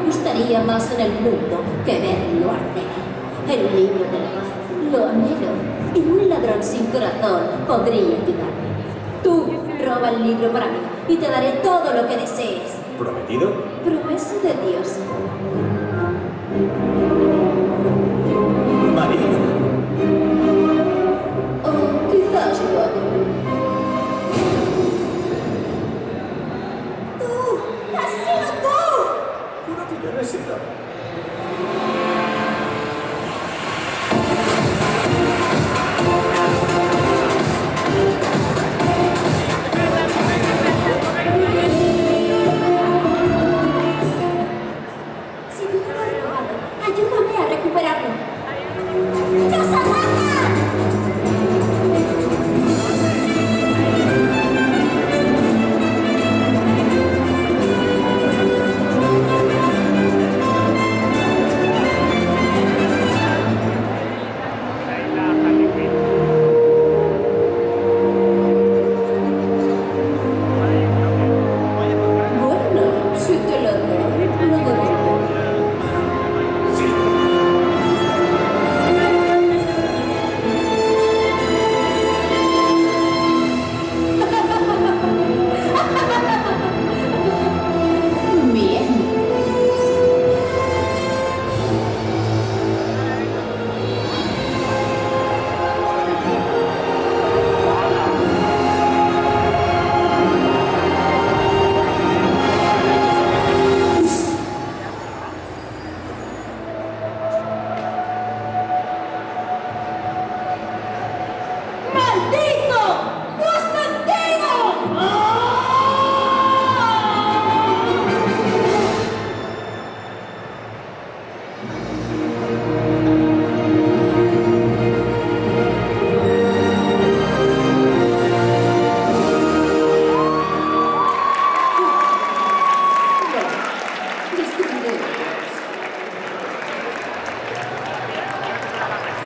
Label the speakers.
Speaker 1: me gustaría más en el mundo que verlo arder. El libro de la paz, lo anhelo. Y un ladrón sin corazón podría ayudarme. Tú roba el libro para mí y te daré todo lo que desees.
Speaker 2: ¿Prometido?
Speaker 1: Promesa de Dios. One,